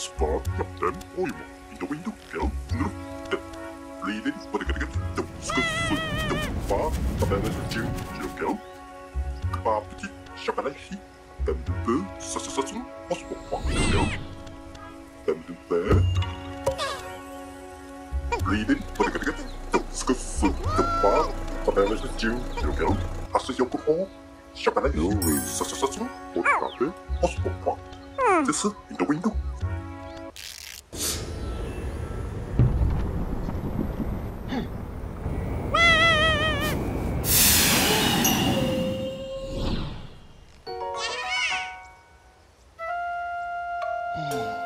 Spot them oil the window, girl. No, it, but get the scoop, the bar, the man Jew, you girl. Kebab, petit, chocolat, he, then the bird, such a such a hospital, one. Then the it, but get the scoop, the bar, the man you girl. Hasta yo por chocolat, he, such a such a hospital, one. This in the window, Hmm.